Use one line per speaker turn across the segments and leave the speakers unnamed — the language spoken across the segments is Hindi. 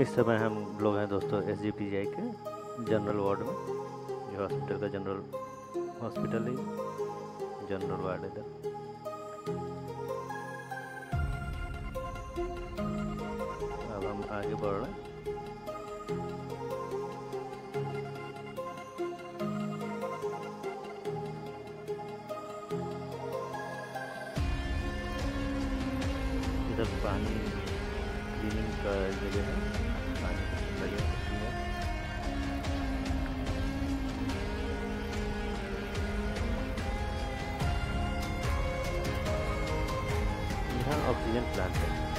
इस समय हम लोग हैं दोस्तों एस के जनरल वार्ड में, ये हॉस्पिटल का जनरल हॉस्पिटल है जनरल वार्ड इधर। अब हम आगे बढ़ रहे हैं। इधर पानी क्लीनिंग का जगह है। ऑक्सीजन प्लांट है।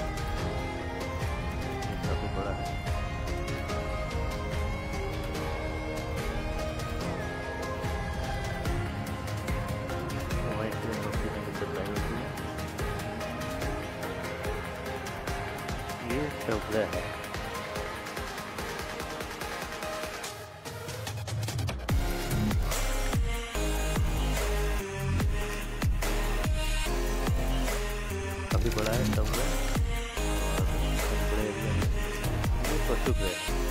ये चौकड़ा है। काफ़ी बड़ा है में पशु है।